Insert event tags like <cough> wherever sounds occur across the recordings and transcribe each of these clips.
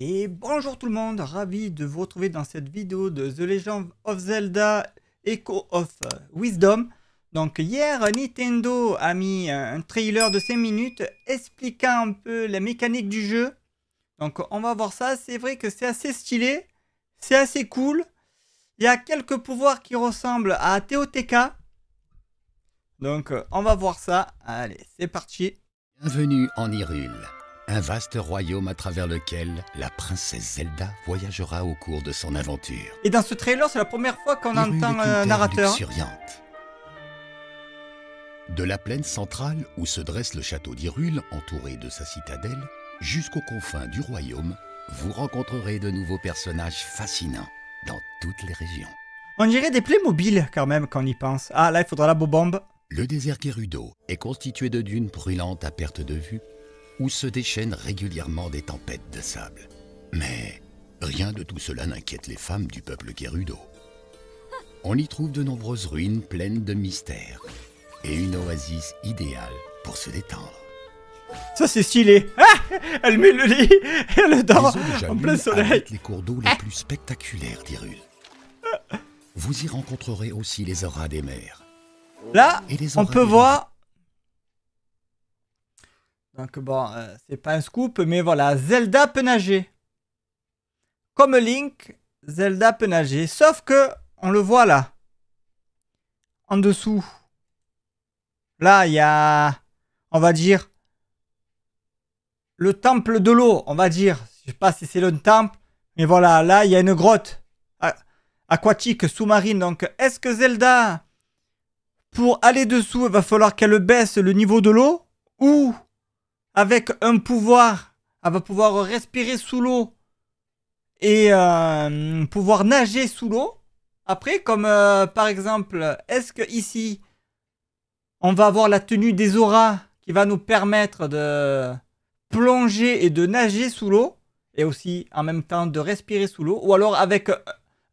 Et bonjour tout le monde, ravi de vous retrouver dans cette vidéo de The Legend of Zelda Echo of Wisdom. Donc hier, Nintendo a mis un trailer de 5 minutes expliquant un peu la mécanique du jeu. Donc on va voir ça, c'est vrai que c'est assez stylé, c'est assez cool. Il y a quelques pouvoirs qui ressemblent à TOTK. Donc on va voir ça, allez c'est parti. Bienvenue en Hyrule un vaste royaume à travers lequel la princesse Zelda voyagera au cours de son aventure. Et dans ce trailer, c'est la première fois qu'on entend un narrateur. Luxuriante. De la plaine centrale où se dresse le château d'Hyrule, entouré de sa citadelle, jusqu'aux confins du royaume, vous rencontrerez de nouveaux personnages fascinants dans toutes les régions. On dirait des mobiles quand même quand on y pense. Ah là, il faudra la bombe. Le désert Gerudo est constitué de dunes brûlantes à perte de vue où se déchaînent régulièrement des tempêtes de sable. Mais rien de tout cela n'inquiète les femmes du peuple Gerudo. On y trouve de nombreuses ruines pleines de mystères et une oasis idéale pour se détendre. Ça c'est stylé ah Elle met le lit et elle dort en plein soleil les cours d'eau les plus spectaculaires d'Hyrule. Vous y rencontrerez aussi les auras des mers. Là, on peut voir donc bon, euh, c'est pas un scoop, mais voilà, Zelda peut nager. Comme Link, Zelda peut nager. Sauf que, on le voit là. En dessous. Là, il y a, on va dire, le temple de l'eau, on va dire. Je sais pas si c'est le temple, mais voilà, là, il y a une grotte aquatique sous-marine. Donc, est-ce que Zelda, pour aller dessous, il va falloir qu'elle baisse le niveau de l'eau Ou avec un pouvoir, elle va pouvoir respirer sous l'eau et euh, pouvoir nager sous l'eau. Après, comme euh, par exemple, est-ce que ici, on va avoir la tenue des auras qui va nous permettre de plonger et de nager sous l'eau et aussi en même temps de respirer sous l'eau? Ou alors avec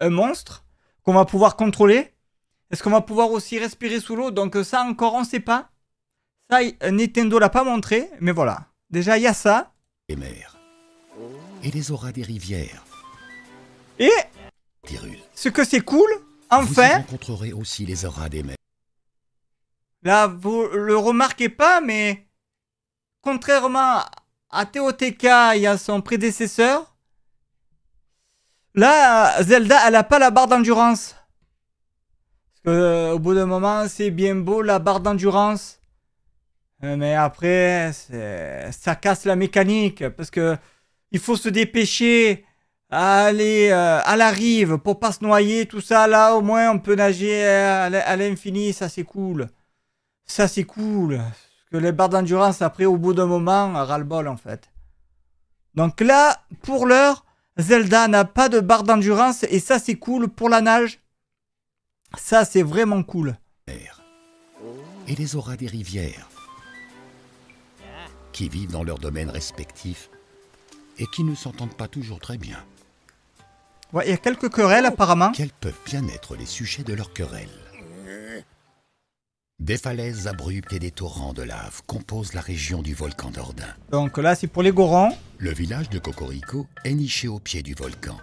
un monstre qu'on va pouvoir contrôler? Est-ce qu'on va pouvoir aussi respirer sous l'eau? Donc ça encore on ne sait pas. Ça, Nintendo l'a pas montré, mais voilà. Déjà, il y a ça. Les mers. Et les auras des rivières. Et ce que c'est cool, enfin... Vous rencontrerez aussi les auras des mers. Là, vous le remarquez pas, mais... Contrairement à TOTK et à son prédécesseur, là, Zelda, elle a pas la barre d'endurance. Parce que, euh, au bout d'un moment, c'est bien beau, la barre d'endurance. Euh, mais après, ça casse la mécanique parce que il faut se dépêcher à aller euh, à la rive pour pas se noyer, tout ça. Là, au moins, on peut nager à l'infini, ça c'est cool. Ça c'est cool. Parce que les barres d'endurance, après, au bout d'un moment, ras-le-bol en fait. Donc là, pour l'heure, Zelda n'a pas de barre d'endurance et ça c'est cool pour la nage. Ça c'est vraiment cool. Et les auras des rivières qui vivent dans leurs domaines respectifs et qui ne s'entendent pas toujours très bien. Ouais, il y a quelques querelles apparemment. Quels peuvent bien être les sujets de leurs querelles Des falaises abruptes et des torrents de lave composent la région du volcan d'Ordin. Donc là, c'est pour les Gorons. Le village de Cocorico est niché au pied du volcan.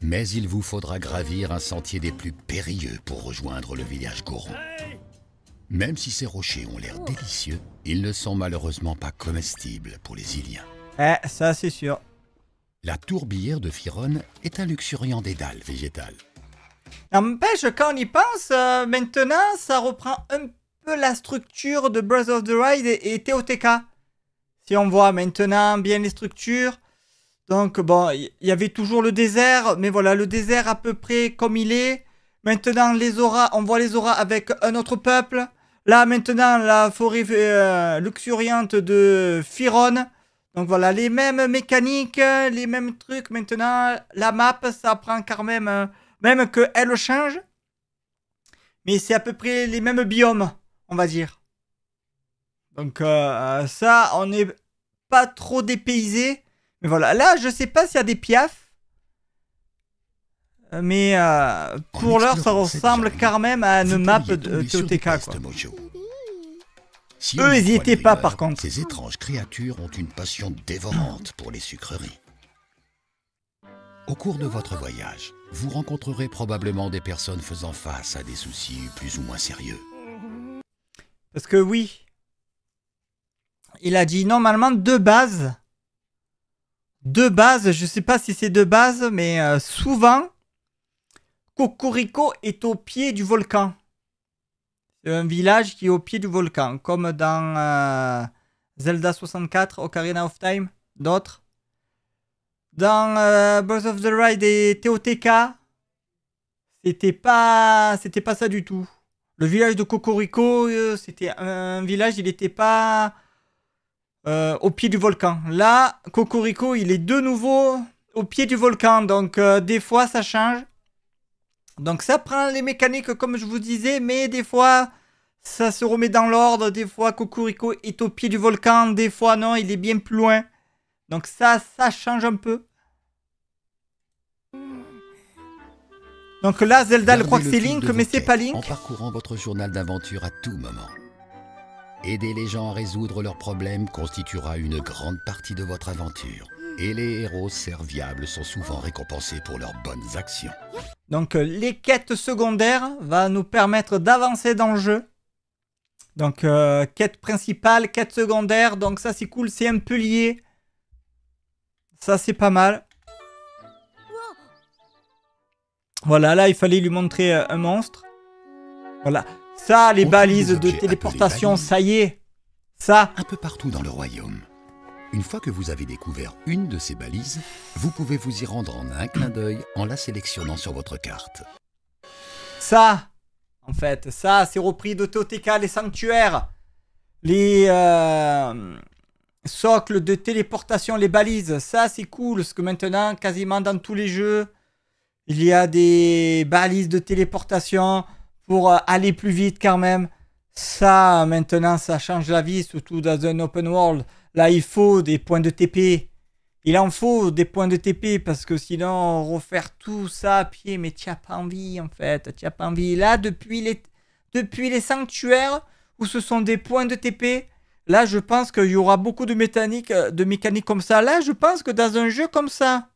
Mais il vous faudra gravir un sentier des plus périlleux pour rejoindre le village Goron. Même si ces rochers ont l'air délicieux, ils ne sont malheureusement pas comestibles pour les Iliens. Eh, ça c'est sûr. La tourbière de Firon est un luxuriant dédale végétal. N'empêche, quand on y pense, euh, maintenant, ça reprend un peu la structure de Breath of the Wild et, et TOTK. Si on voit maintenant bien les structures. Donc, bon, il y, avait toujours le désert, mais voilà, le désert à peu près comme il est. Maintenant, les auras, on voit les auras avec un autre peuple. Là, maintenant, la forêt euh, luxuriante de Firon. Donc voilà, les mêmes mécaniques, les mêmes trucs. Maintenant, la map, ça prend quand même... Euh, même qu'elle change. Mais c'est à peu près les mêmes biomes, on va dire. Donc euh, ça, on n'est pas trop dépaysé. Mais voilà, là, je sais pas s'il y a des piafs. Mais euh, pour l'heure, ça ressemble quand même à une map de TOTK. Quoi. Eux, ils n'y étaient pas par contre. Ces étranges créatures ont une passion dévorante pour les sucreries. Au cours de votre voyage, vous rencontrerez probablement des personnes faisant face à des soucis plus ou moins sérieux. Parce que oui, il a dit normalement deux bases. Deux bases, je sais pas si c'est deux bases, mais euh, souvent, Cocorico est au pied du volcan. C'est un village qui est au pied du volcan, comme dans euh, Zelda 64, Ocarina of Time, d'autres. Dans euh, Birth of the Ride et TOTK, c'était pas, pas ça du tout. Le village de Cocorico, euh, c'était un village, il n'était pas euh, au pied du volcan. Là, Cocorico, il est de nouveau au pied du volcan, donc euh, des fois ça change. Donc ça prend les mécaniques comme je vous disais, mais des fois ça se remet dans l'ordre. Des fois Cocorico est au pied du volcan, des fois non, il est bien plus loin. Donc ça, ça change un peu. Donc là, Zelda, je crois que c'est Link, mais c'est pas Link. En parcourant votre journal d'aventure à tout moment. Aider les gens à résoudre leurs problèmes constituera une grande partie de votre aventure. Et les héros serviables sont souvent récompensés pour leurs bonnes actions. Donc euh, les quêtes secondaires va nous permettre d'avancer dans le jeu. Donc euh, quête principale, quête secondaire, donc ça c'est cool, c'est un peu lié. Ça c'est pas mal. Voilà, là il fallait lui montrer euh, un monstre. Voilà. Ça, les balises de téléportation, ça y est. Ça, Un peu partout dans le royaume. Une fois que vous avez découvert une de ces balises, vous pouvez vous y rendre en un clin d'œil en la sélectionnant sur votre carte. Ça, en fait, ça, c'est repris de TOTK, les sanctuaires, les euh, socles de téléportation, les balises. Ça, c'est cool, parce que maintenant, quasiment dans tous les jeux, il y a des balises de téléportation pour euh, aller plus vite quand même. Ça, maintenant, ça change la vie, surtout dans un open world. Là, il faut des points de TP. Il en faut des points de TP parce que sinon, refaire tout ça à pied, mais tu n'as pas envie en fait. Tu n'as pas envie. Là, depuis les, depuis les sanctuaires où ce sont des points de TP, là, je pense qu'il y aura beaucoup de mécaniques, de mécaniques comme ça. Là, je pense que dans un jeu comme ça,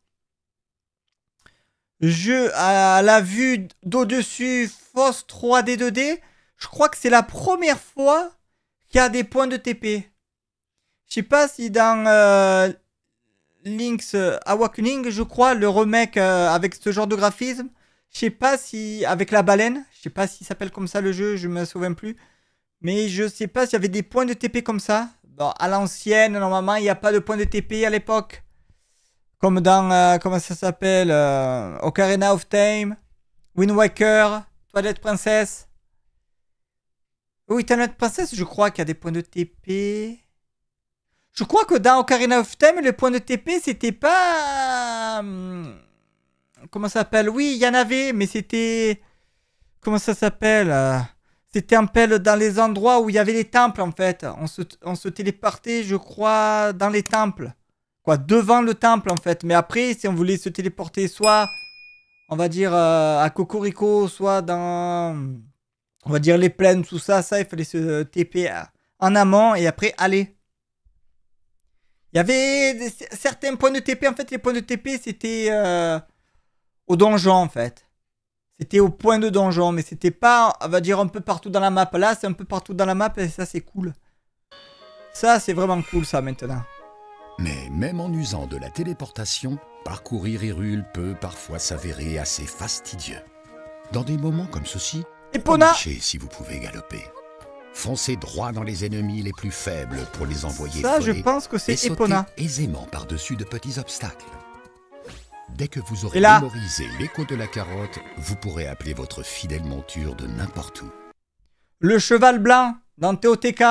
jeu à la vue d'au-dessus, fausse 3D 2D, je crois que c'est la première fois qu'il y a des points de TP. Je sais pas si dans euh, Link's euh, Awakening, je crois, le remake euh, avec ce genre de graphisme, je sais pas si avec la baleine, je sais pas s'il s'appelle comme ça le jeu, je me souviens plus, mais je sais pas s'il y avait des points de TP comme ça. Bon, à l'ancienne, normalement, il n'y a pas de points de TP à l'époque. Comme dans, euh, comment ça s'appelle Ocarina of Time, Wind Waker, Twilight Princess. Oui, Twilight Princess, je crois qu'il y a des points de TP. Je crois que dans Ocarina of Time, le point de TP, c'était pas. hum, Comment ça s'appelle? Oui, il y en avait, mais c'était. Comment ça s'appelle euh, C'était un peu dans les endroits où il y avait les temples, en fait. On se, téléportait, je crois, dans les temples. Quoi, devant le temple, en fait. Mais après, si on voulait se téléporter, soit, on va dire, euh, à Cocorico, soit dans. On va dire les plaines, tout ça, ça, il fallait se TP en amont et après aller. Il y avait des- certains points de TP. En fait, les points de TP, c'était euh, au donjon, en fait. C'était au point de donjon, mais c'était pas, on va dire, un peu partout dans la map. Là, c'est un peu partout dans la map et ça, c'est cool. Ça, c'est vraiment cool, ça, maintenant. Mais même en usant de la téléportation, parcourir Hyrule peut parfois s'avérer assez fastidieux. Dans des moments comme ceci, Epona marchez si vous pouvez galoper. Foncez droit dans les ennemis les plus faibles pour les envoyer Ça, je pense que c'est Epona. aisément par-dessus de petits obstacles. Dès que vous aurez là mémorisé l'écho de la carotte, vous pourrez appeler votre fidèle monture de n'importe où. Le cheval blanc dans TOTK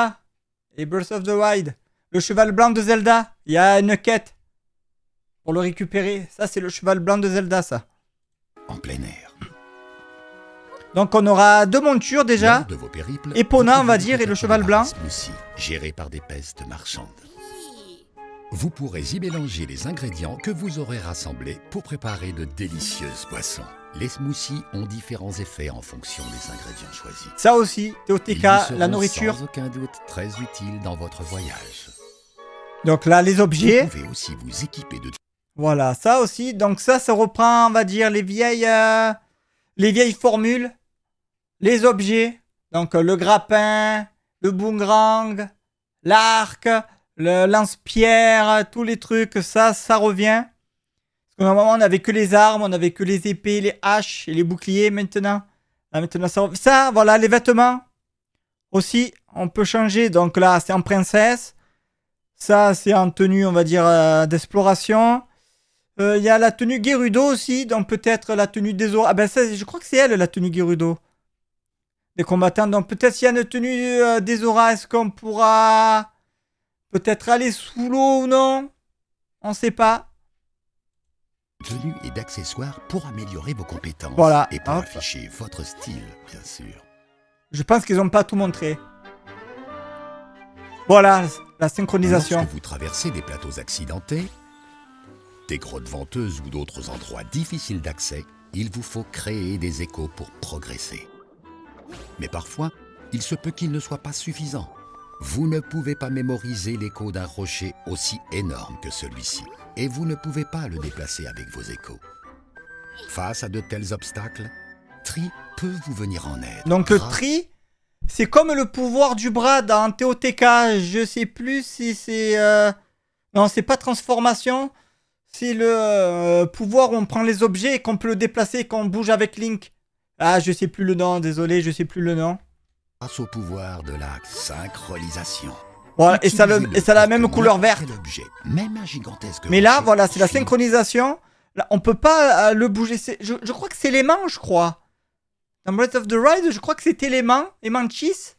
et Breath of the Wild. Le cheval blanc de Zelda. Il y a une quête pour le récupérer. Ça, c'est le cheval blanc de Zelda, ça. En plein air. Donc, on aura deux montures déjà. De vos périples, Epona, on va dire, et le cheval blanc. gérées par des pestes marchandes. Vous pourrez y mélanger les ingrédients que vous aurez rassemblés pour préparer de délicieuses boissons. Les smoothies ont différents effets en fonction des ingrédients choisis. Ça aussi, TOTK, la nourriture. Sans aucun doute très utiles dans votre voyage. Donc là, les objets. Vous pouvez aussi vous équiper de Voilà, ça aussi. Donc ça, ça reprend, on va dire, les vieilles, euh, les vieilles formules, les objets. Donc le grappin, le boomerang, l'arc, le lance-pierre, tous les trucs, ça, ça revient. Parce que normalement, on n'avait que les armes, on n'avait que les épées, les haches et les boucliers maintenant. Maintenant, ça, ça, voilà, les vêtements aussi, on peut changer. Donc là, c'est en princesse. Ça, c'est en tenue, on va dire, euh, d'exploration. Euh, il y a la tenue Gerudo aussi, donc peut-être la tenue des Ah ben ça, je crois que c'est elle, la tenue Gerudo. Des combattants. Donc peut-être s'il y a une tenue euh, des est-ce qu'on pourra peut-être aller sous l'eau ou non? On ne sait pas. Tenue et d'accessoires pour améliorer vos compétences. Voilà. Et pour afficher votre style, bien sûr. Je pense qu'ils n'ont pas tout montré. Voilà, la synchronisation. Lorsque vous traversez des plateaux accidentés, des grottes venteuses ou d'autres endroits difficiles d'accès, il vous faut créer des échos pour progresser. Mais parfois, il se peut qu'il ne soit pas suffisant. Vous ne pouvez pas mémoriser l'écho d'un rocher aussi énorme que celui-ci, et vous ne pouvez pas le déplacer avec vos échos. Face à de tels obstacles, Tri peut vous venir en aide. Donc le Tri, c'est comme le pouvoir du bras dans TOTK. Je sais plus si c'est... Euh... Non, c'est pas transformation. C'est le euh, pouvoir où on prend les objets et qu'on peut le déplacer et qu'on bouge avec Link. Ah, je sais plus le nom, désolé, je sais plus le nom. Grâce au pouvoir de la synchronisation. Voilà, et ça, et ça a la même couleur verte. même un gigantesque Mais là, voilà, c'est la synchronisation. Là, on peut pas euh, le bouger. Je, je, crois que c'est les mains, je crois. Dans Breath of the Wild, je crois que c'était les mains, les manchis.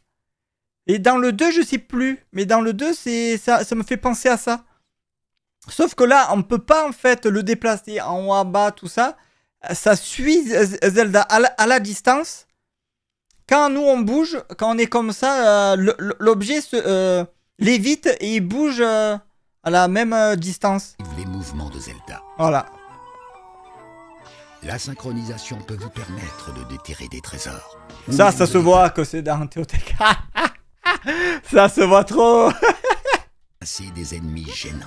Et dans le 2, je sais plus. Mais dans le 2, ça, ça me fait penser à ça. Sauf que là, on ne peut pas en fait le déplacer en haut, en bas, tout ça. Ça suit Zelda à la, distance. Quand nous on bouge, quand on est comme ça, euh, l'objet se euh, lévite et il bouge euh, à la même distance. Les mouvements de Zelda. Voilà. La synchronisation peut vous permettre de déterrer des trésors. Ça, ça se voit que c'est dans TOTK. <laughs> ça se voit trop. <laughs> C'est des ennemis gênants.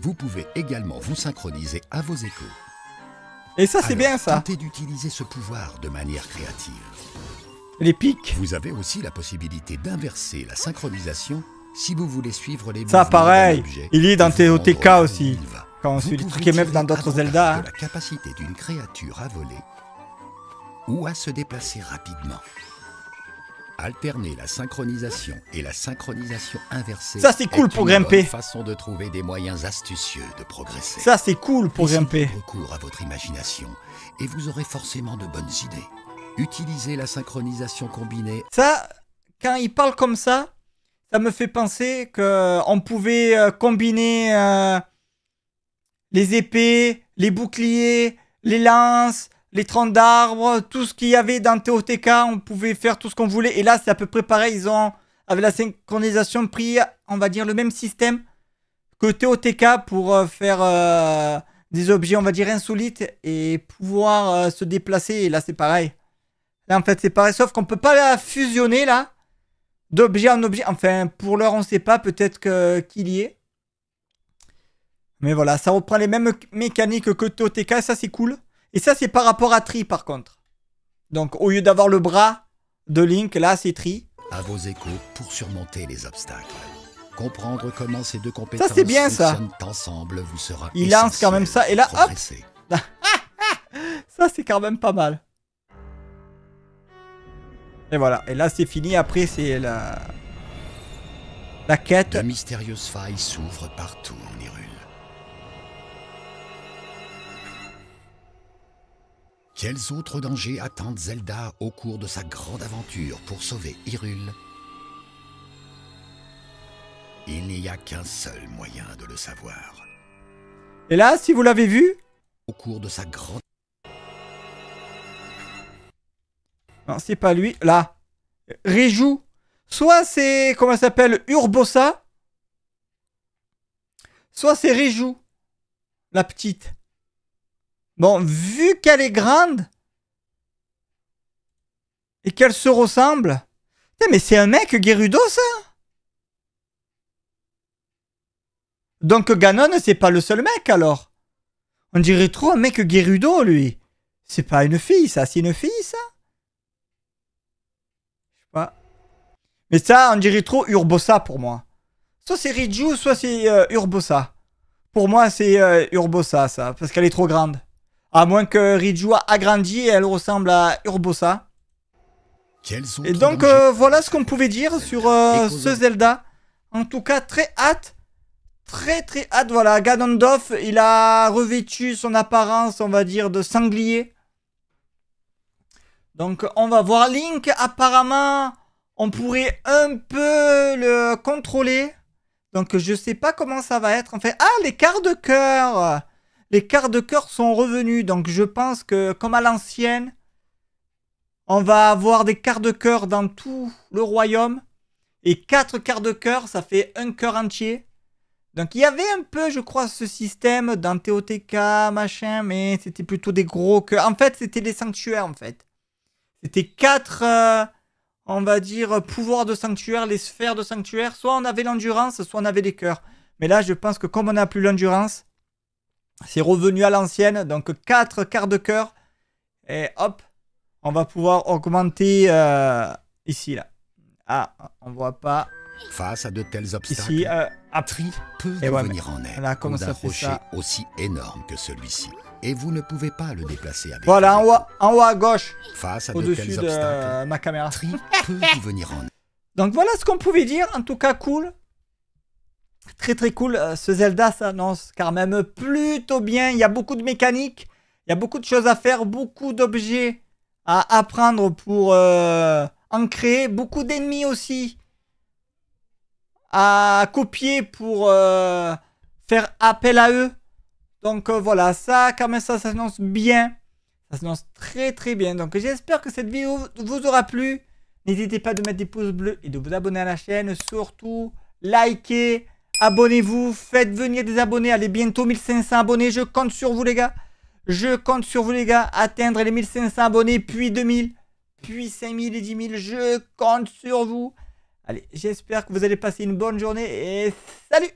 Vous pouvez également vous synchroniser à vos échos. Et ça, c'est bien ça. Tentez d'utiliser ce pouvoir de manière créative. Les pics. Vous avez aussi la possibilité d'inverser la synchronisation si vous voulez suivre les Ça, pareil. Il est dans TOTK aussi. Quand on suit les trucs et même dans d'autres Zelda. Hein. la capacité d'une créature à voler ou à se déplacer rapidement. Alterner la synchronisation et la synchronisation inversée. Ça c'est cool pour grimper. façon de trouver des moyens astucieux de progresser. Ça c'est cool pour grimper. recours à votre imagination et vous aurez forcément de bonnes idées. Utilisez la synchronisation combinée. Ça, quand il parle comme ça, ça me fait penser qu'on pouvait euh, combiner euh, les épées, les boucliers, les lances, les troncs d'arbres, tout ce qu'il y avait dans TOTK, on pouvait faire tout ce qu'on voulait. Et là, c'est à peu près pareil. Ils ont, avec la synchronisation, pris, on va dire, le même système que TOTK pour euh, faire euh, des objets, on va dire, insolites et pouvoir euh, se déplacer. Et là, c'est pareil. Là, en fait, c'est pareil. Sauf qu'on peut pas la fusionner, là, d'objet en objet. Enfin, pour l'heure, on sait pas. Peut-être qu'il y est. Mais voilà, ça reprend les mêmes mécaniques que TOTK, ça c'est cool. Et ça c'est par rapport à Tri par contre. Donc au lieu d'avoir le bras de Link, là c'est Tri. À vos échos pour surmonter les obstacles. Comprendre comment ces deux compétences ça, c'est bien, ça. ensemble vous sera Il lance quand même ça et là hop <laughs> Ça c'est quand même pas mal. Et voilà, et là c'est fini, après c'est la... La quête. De mystérieuses failles s'ouvrent partout en Hyrule. Quels autres dangers attendent Zelda au cours de sa grande aventure pour sauver Hyrule? Il n'y a qu'un seul moyen de le savoir. Et là, si vous l'avez vu Au cours de sa grande... Non, c'est pas lui. Là. Réjou. Soit c'est... Comment ça s'appelle Urbosa. Soit c'est Réjou. La petite. Bon, vu qu'elle est grande et qu'elle se ressemble. Mais c'est un mec Gerudo ça Donc Ganon, c'est pas le seul mec alors. On dirait trop un mec Gerudo, lui. C'est pas une fille, ça. C'est une fille, ça Je sais pas. Mais ça, on dirait trop Urbosa pour moi. Soit c'est Riju, soit c'est euh, Urbosa. Pour moi, c'est euh, Urbosa, ça. Parce qu'elle est trop grande. À moins que Riju a agrandi et elle ressemble à Urbosa. Et donc, euh, voilà ce qu'on pouvait dire sur ce Zelda. En tout cas, très hâte très très hâte. Voilà, Ganondorf, il a revêtu son apparence, on va dire, de sanglier. Donc on va voir Link. Apparemment, on pourrait un peu le contrôler. Donc je sais pas comment ça va être. En fait, ah, les quarts de cœur. Les quarts de cœur sont revenus. Donc je pense que comme à l'ancienne, on va avoir des quarts de cœur dans tout le royaume. Et quatre quarts de cœur, ça fait un cœur entier. Donc il y avait un peu, je crois, ce système dans TOTK, machin, mais c'était plutôt des gros cœurs. En fait, c'était des sanctuaires, en fait. C'était quatre, euh, on va dire, pouvoirs de sanctuaire, les sphères de sanctuaire. Soit on avait l'endurance, soit on avait des cœurs. Mais là, je pense que comme on n'a plus l'endurance, c'est revenu à l'ancienne. Donc quatre quarts de cœur. Et hop, on va pouvoir augmenter euh, ici, là. Ah, on voit pas. Face à de tels obstacles, ici, euh, Tri peut venir en aide d'un rocher aussi énorme que celui-ci. Et vous ne pouvez pas le déplacer avec Voilà, en haut, en haut à gauche. Face à de tels obstacles, ma caméra. Tri peut <laughs> venir en aide. Donc voilà ce qu'on pouvait dire. En tout cas, cool. Très très cool. Euh, ce Zelda s'annonce quand même plutôt bien. Il y a beaucoup de mécaniques. Il y a beaucoup de choses à faire. Beaucoup d'objets à apprendre pour euh, en créer. Beaucoup d'ennemis aussi à copier pour euh, faire appel à eux. Donc voilà, ça, quand même, ça s'annonce bien. Ça s'annonce très très bien. Donc j'espère que cette vidéo vous aura plu. N'hésitez pas de mettre des pouces bleus et de vous abonner à la chaîne. Surtout, likez, abonnez-vous, faites venir des abonnés. Allez, bientôt 1500 abonnés. Je compte sur vous les gars. Je compte sur vous les gars. Atteindre les 1500 abonnés, puis 2000, puis 5000 et 10 000. Je compte sur vous. Allez, j'espère que vous allez passer une bonne journée et salut